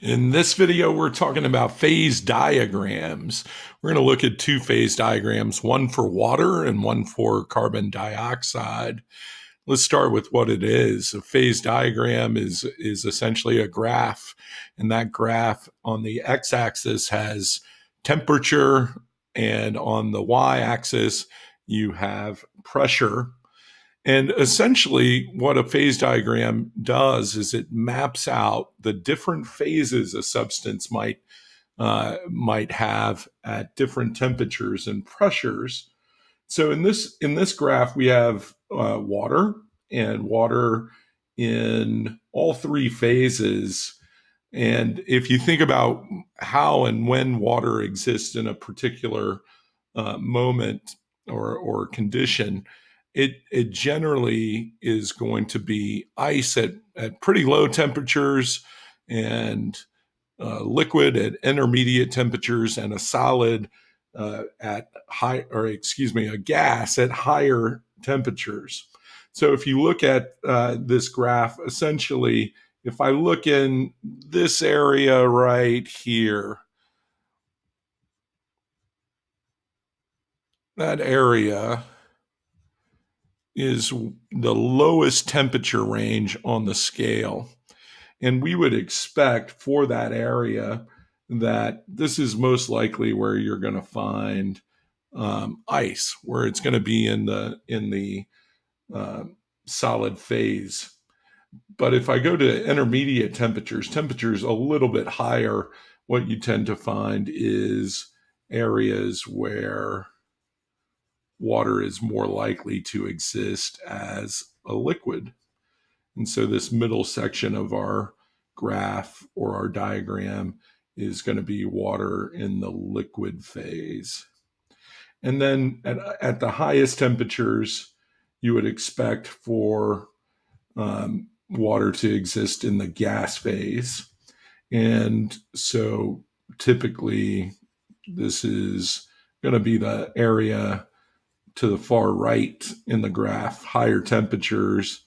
In this video, we're talking about phase diagrams. We're going to look at two phase diagrams, one for water and one for carbon dioxide. Let's start with what it is. A phase diagram is, is essentially a graph, and that graph on the x-axis has temperature, and on the y-axis, you have pressure. And essentially, what a phase diagram does is it maps out the different phases a substance might uh, might have at different temperatures and pressures. So in this in this graph, we have uh, water and water in all three phases. And if you think about how and when water exists in a particular uh, moment or or condition, it it generally is going to be ice at at pretty low temperatures and uh, liquid at intermediate temperatures and a solid uh, at high or excuse me a gas at higher temperatures. So if you look at uh, this graph essentially if i look in this area right here that area is the lowest temperature range on the scale. And we would expect for that area that this is most likely where you're going to find um, ice, where it's going to be in the in the uh, solid phase. But if I go to intermediate temperatures, temperatures a little bit higher, what you tend to find is areas where water is more likely to exist as a liquid. And so this middle section of our graph or our diagram is going to be water in the liquid phase. And then at, at the highest temperatures, you would expect for um, water to exist in the gas phase. And so typically, this is going to be the area to the far right in the graph, higher temperatures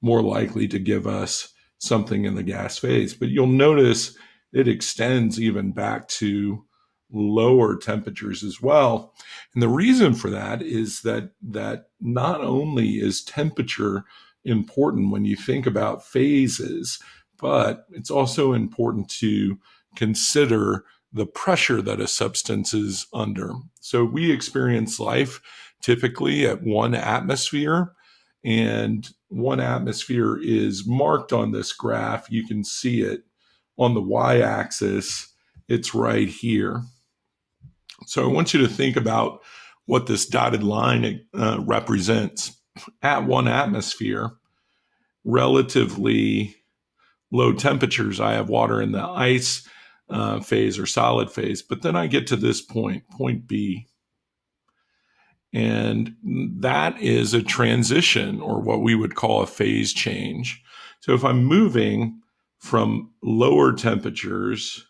more likely to give us something in the gas phase. But you'll notice it extends even back to lower temperatures as well. And the reason for that is that that not only is temperature important when you think about phases, but it's also important to consider the pressure that a substance is under. So we experience life typically at one atmosphere. And one atmosphere is marked on this graph. You can see it on the y axis, it's right here. So I want you to think about what this dotted line uh, represents. At one atmosphere, relatively low temperatures, I have water in the ice uh, phase or solid phase. But then I get to this point, point B. And that is a transition or what we would call a phase change. So if I'm moving from lower temperatures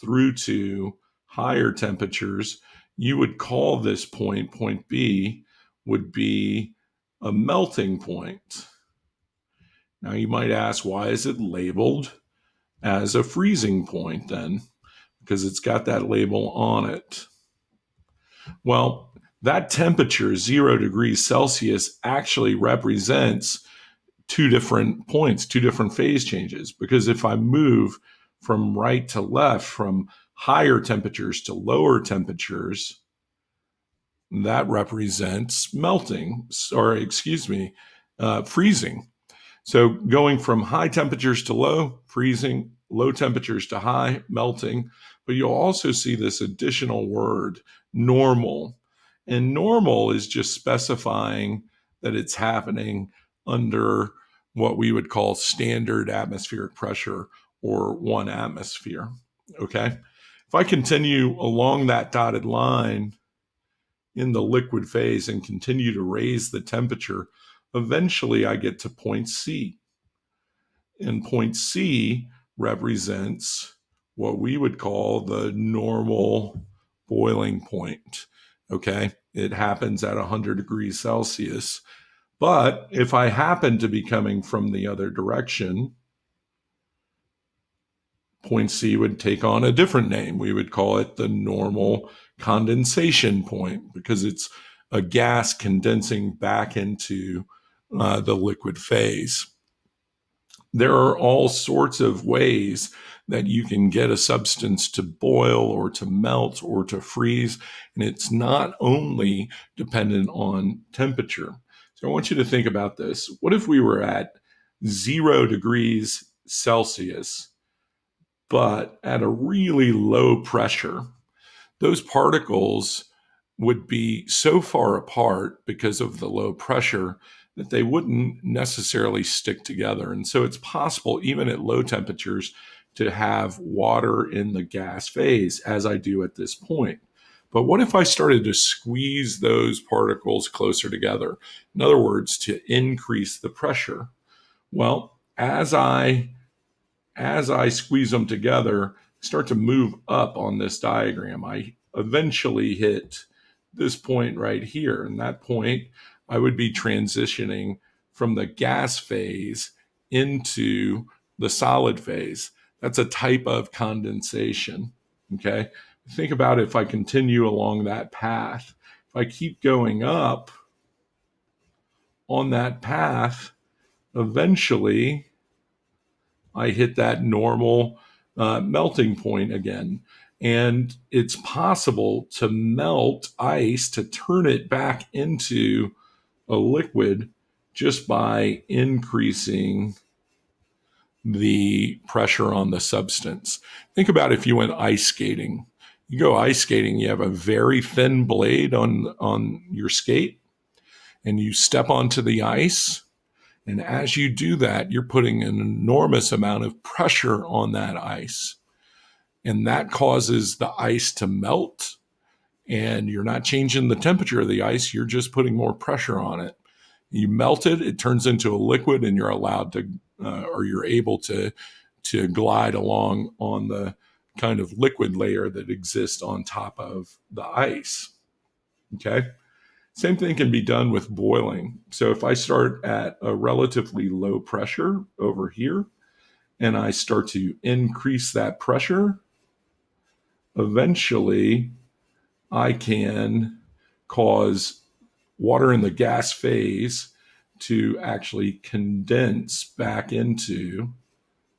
through to higher temperatures, you would call this point, point B, would be a melting point. Now you might ask, why is it labeled as a freezing point then? Because it's got that label on it. Well, that temperature, zero degrees Celsius, actually represents two different points, two different phase changes. Because if I move from right to left, from higher temperatures to lower temperatures, that represents melting, or excuse me, uh, freezing. So going from high temperatures to low, freezing, low temperatures to high, melting. But you'll also see this additional word, normal and normal is just specifying that it's happening under what we would call standard atmospheric pressure or one atmosphere. Okay. If I continue along that dotted line in the liquid phase and continue to raise the temperature, eventually I get to point C. And point C represents what we would call the normal boiling point. Okay. It happens at 100 degrees Celsius. But if I happen to be coming from the other direction, point C would take on a different name. We would call it the normal condensation point because it's a gas condensing back into uh, the liquid phase. There are all sorts of ways that you can get a substance to boil or to melt or to freeze. And it's not only dependent on temperature. So I want you to think about this. What if we were at zero degrees Celsius, but at a really low pressure? Those particles would be so far apart because of the low pressure that they wouldn't necessarily stick together. And so it's possible, even at low temperatures, to have water in the gas phase, as I do at this point. But what if I started to squeeze those particles closer together? In other words, to increase the pressure. Well, as I as I squeeze them together, start to move up on this diagram. I eventually hit this point right here. And that point, I would be transitioning from the gas phase into the solid phase. That's a type of condensation. Okay. Think about if I continue along that path. If I keep going up on that path, eventually I hit that normal uh, melting point again. And it's possible to melt ice to turn it back into a liquid just by increasing the pressure on the substance. Think about if you went ice skating. You go ice skating, you have a very thin blade on, on your skate, and you step onto the ice. And as you do that, you're putting an enormous amount of pressure on that ice. And that causes the ice to melt. And you're not changing the temperature of the ice, you're just putting more pressure on it. You melt it, it turns into a liquid, and you're allowed to uh, or you're able to to glide along on the kind of liquid layer that exists on top of the ice. Okay. Same thing can be done with boiling. So if I start at a relatively low pressure over here and I start to increase that pressure, eventually I can cause water in the gas phase to actually condense back into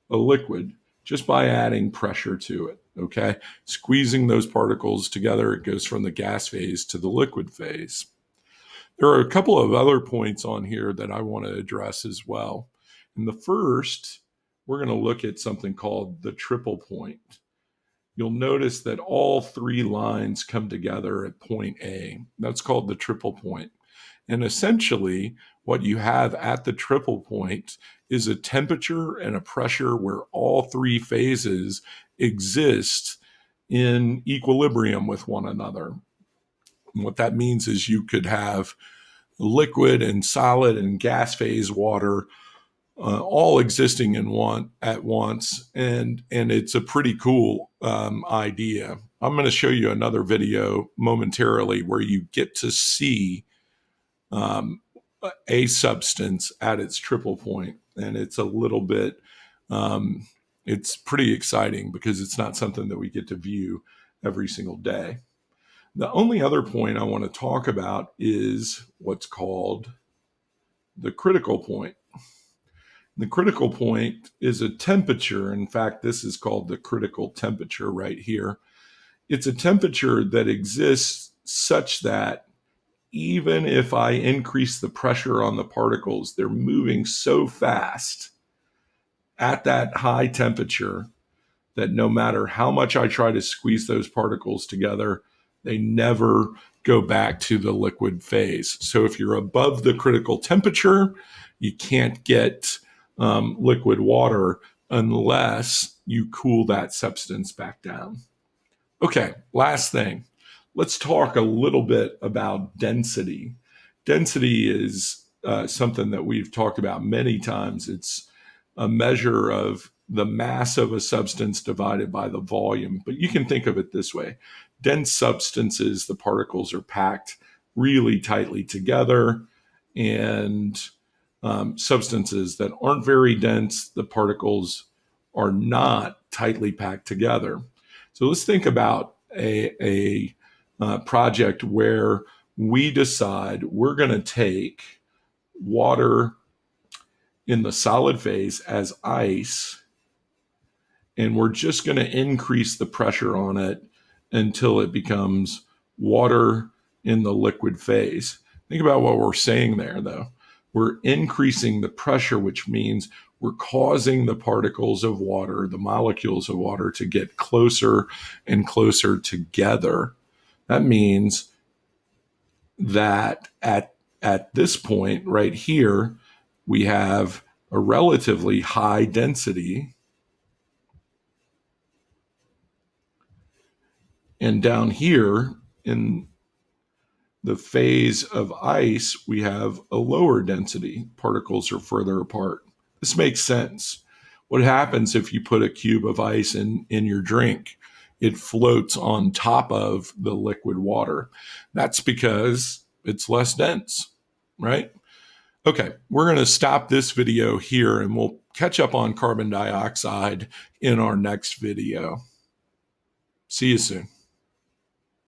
a liquid just by adding pressure to it. Okay. Squeezing those particles together, it goes from the gas phase to the liquid phase. There are a couple of other points on here that I want to address as well. And the first, we're going to look at something called the triple point. You'll notice that all three lines come together at point A. That's called the triple point. And essentially, what you have at the triple point is a temperature and a pressure where all three phases exist in equilibrium with one another. And what that means is you could have liquid and solid and gas phase water uh, all existing in one at once, and and it's a pretty cool um, idea. I'm going to show you another video momentarily where you get to see um, a substance at its triple point, and it's a little bit. Um, it's pretty exciting because it's not something that we get to view every single day. The only other point I want to talk about is what's called the critical point. The critical point is a temperature. In fact, this is called the critical temperature right here. It's a temperature that exists such that even if I increase the pressure on the particles, they're moving so fast at that high temperature that no matter how much I try to squeeze those particles together, they never go back to the liquid phase. So if you're above the critical temperature, you can't get um, liquid water unless you cool that substance back down. Okay, last thing let's talk a little bit about density. Density is uh, something that we've talked about many times. It's a measure of the mass of a substance divided by the volume. But you can think of it this way dense substances, the particles are packed really tightly together, and um, substances that aren't very dense, the particles are not tightly packed together. So let's think about a, a uh, project where we decide we're going to take water in the solid phase as ice, and we're just going to increase the pressure on it until it becomes water in the liquid phase. Think about what we're saying there, though. We're increasing the pressure, which means we're causing the particles of water, the molecules of water, to get closer and closer together. That means that at, at this point right here, we have a relatively high density. And down here in the phase of ice, we have a lower density. Particles are further apart. This makes sense. What happens if you put a cube of ice in, in your drink? It floats on top of the liquid water. That's because it's less dense, right? Okay, we're going to stop this video here and we'll catch up on carbon dioxide in our next video. See you soon.